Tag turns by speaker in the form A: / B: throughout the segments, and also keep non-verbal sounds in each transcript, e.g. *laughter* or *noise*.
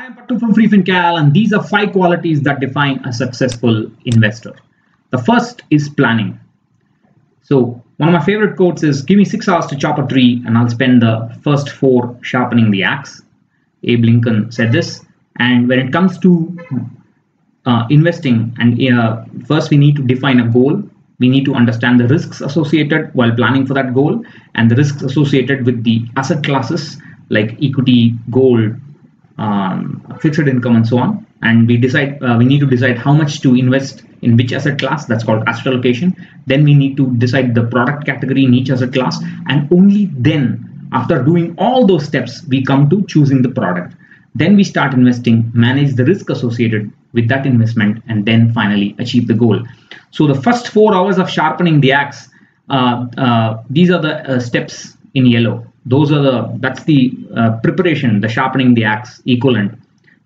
A: Hi, I'm Pattu from FreeFinCal, and these are five qualities that define a successful investor. The first is planning. So, one of my favorite quotes is Give me six hours to chop a tree, and I'll spend the first four sharpening the axe. Abe Lincoln said this. And when it comes to uh, investing, and uh, first we need to define a goal. We need to understand the risks associated while planning for that goal, and the risks associated with the asset classes like equity, gold, um, fixed income and so on. And we decide uh, we need to decide how much to invest in which asset class that's called asset allocation. Then we need to decide the product category in each asset class. And only then after doing all those steps we come to choosing the product. Then we start investing manage the risk associated with that investment and then finally achieve the goal. So the first four hours of sharpening the axe uh, uh, these are the uh, steps in yellow those are the that's the uh, preparation the sharpening the axe equivalent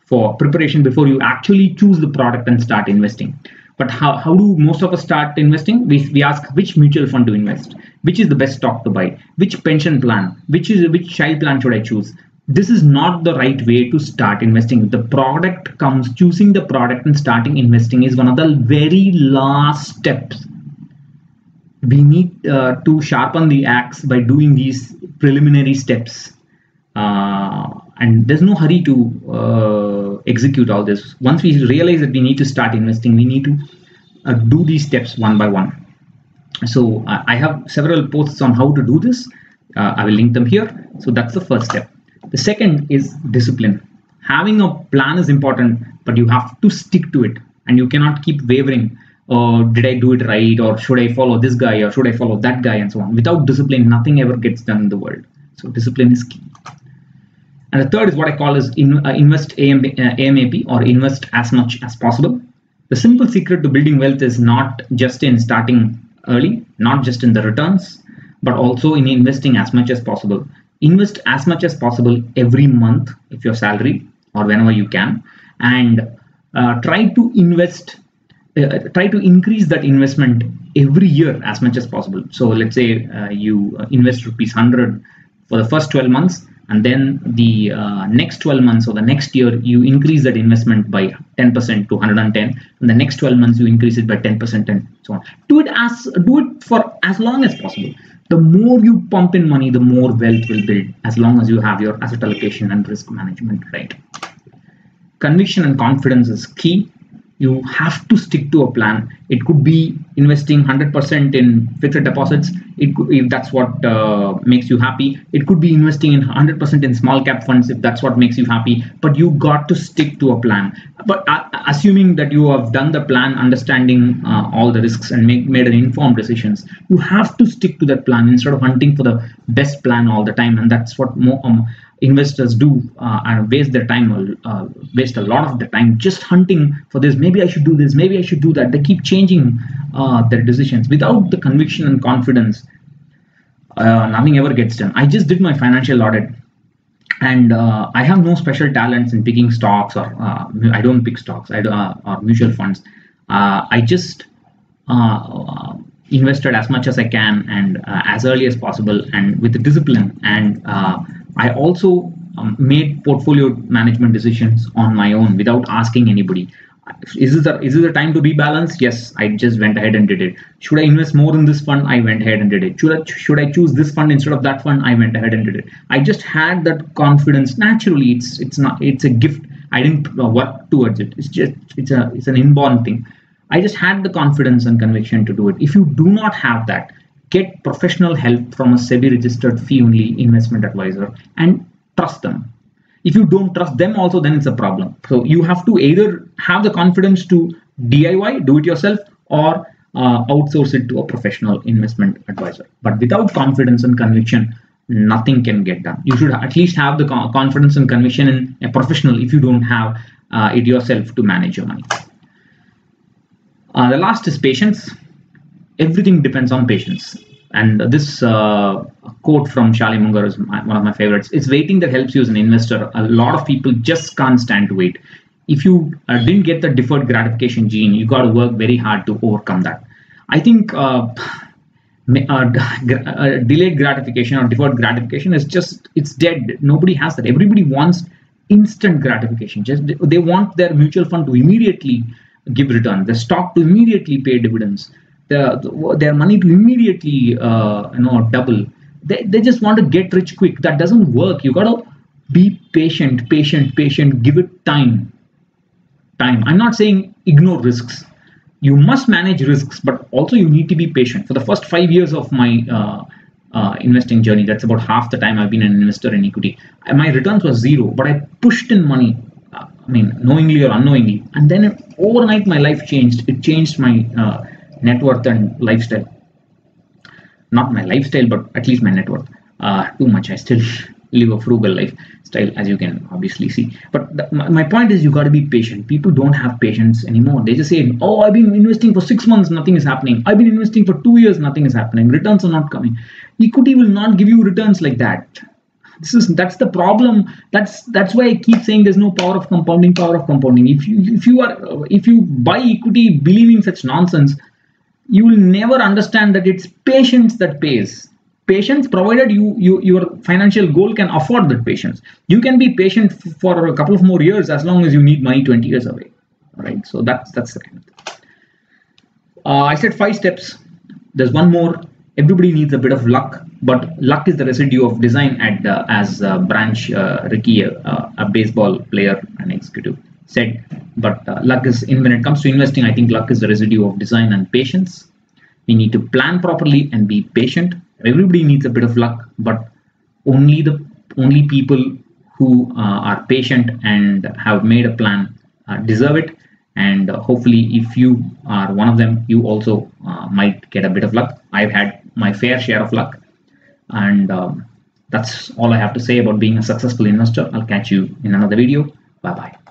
A: for preparation before you actually choose the product and start investing. But how, how do most of us start investing? We, we ask which mutual fund to invest which is the best stock to buy which pension plan which is which child plan should i choose? This is not the right way to start investing. The product comes choosing the product and starting investing is one of the very last steps we need uh, to sharpen the axe by doing these preliminary steps. Uh, and there's no hurry to uh, execute all this. Once we realize that we need to start investing we need to uh, do these steps one by one. So i have several posts on how to do this. Uh, i will link them here. So that's the first step. The second is discipline. Having a plan is important but you have to stick to it and you cannot keep wavering or did I do it right, or should I follow this guy, or should I follow that guy, and so on. Without discipline, nothing ever gets done in the world. So discipline is key. And the third is what I call is in, uh, invest AM, uh, AMAP or invest as much as possible. The simple secret to building wealth is not just in starting early, not just in the returns, but also in investing as much as possible. Invest as much as possible every month if you're salary or whenever you can, and uh, try to invest uh, try to increase that investment every year as much as possible. So let's say uh, you uh, invest rupees 100 for the first 12 months, and then the uh, next 12 months or the next year you increase that investment by 10% to 110, and the next 12 months you increase it by 10% and so on. Do it as do it for as long as possible. The more you pump in money, the more wealth will build as long as you have your asset allocation and risk management right. Conviction and confidence is key you have to stick to a plan it could be investing 100% in fixed deposits. It could, if that's what uh, makes you happy. It could be investing in 100% in small cap funds if that's what makes you happy. But you got to stick to a plan. But uh, assuming that you have done the plan understanding uh, all the risks and make made an informed decisions you have to stick to that plan instead of hunting for the best plan all the time. And that's what more um, investors do uh, and waste their time uh, waste a lot of the time just hunting for this. Maybe i should do this. Maybe i should do that. They keep changing uh, their decisions without the conviction and confidence uh, nothing ever gets done i just did my financial audit and uh, i have no special talents in picking stocks or uh, i don't pick stocks I, or mutual funds i just invested as much as i can and as early as possible and with the discipline and I also um, made portfolio management decisions on my own without asking anybody. Is this, a, is this a time to rebalance? Yes, I just went ahead and did it. Should I invest more in this fund? I went ahead and did it. Should I, should I choose this fund instead of that fund? I went ahead and did it. I just had that confidence naturally. It's it's not it's a gift. I didn't work towards it. It's just it's a it's an inborn thing. I just had the confidence and conviction to do it. If you do not have that, get professional help from a SEBI registered fee only investment advisor and trust them. If you don't trust them also, then it's a problem. So you have to either have the confidence to DIY, do it yourself, or uh, outsource it to a professional investment advisor. But without confidence and conviction, nothing can get done. You should at least have the confidence and conviction in a professional if you don't have uh, it yourself to manage your money. Uh, the last is patience everything depends on patience. And this uh, quote from Charlie Munger is my, one of my favorites. It's waiting that helps you as an investor. A lot of people just can't stand to wait. If you uh, didn't get the deferred gratification gene, you got to work very hard to overcome that. I think uh, *laughs* uh, delayed gratification or deferred gratification is just it's dead. Nobody has that. Everybody wants instant gratification. Just they want their mutual fund to immediately give return, the stock to immediately pay dividends, their their money to immediately uh, you know double. They, they just want to get rich quick. That doesn't work. You gotta be patient, patient, patient. Give it time. Time. I'm not saying ignore risks. You must manage risks, but also you need to be patient. For the first five years of my uh, uh, investing journey. That's about half the time I've been an investor in equity. My returns were zero, but I pushed in money. Uh, I mean, knowingly or unknowingly, and then overnight my life changed. It changed my uh, net worth and lifestyle. Not my lifestyle, but at least my net worth. Uh, too much. I still *laughs* live a frugal lifestyle, as you can obviously see. But the, my, my point is, you got to be patient. People don't have patience anymore. They just say, "Oh, I've been investing for six months, nothing is happening. I've been investing for two years, nothing is happening. Returns are not coming." Equity will not give you returns like that. This is that's the problem. That's that's why I keep saying there's no power of compounding. Power of compounding. If you if you are if you buy equity believing such nonsense, you will never understand that it's patience that pays. Patience provided you, you your financial goal can afford that patience. You can be patient for a couple of more years as long as you need money 20 years away right? So that's that's the kind of thing. Uh, i said five steps. There's one more. Everybody needs a bit of luck but luck is the residue of design at uh, as uh, branch uh, rickey uh, a baseball player and executive said but uh, luck is in when it comes to investing i think luck is the residue of design and patience. We need to plan properly and be patient. Everybody needs a bit of luck but only the only people who uh, are patient and have made a plan uh, deserve it. And uh, hopefully if you are one of them you also uh, might get a bit of luck. I've had my fair share of luck. And um, that's all i have to say about being a successful investor. I'll catch you in another video. Bye bye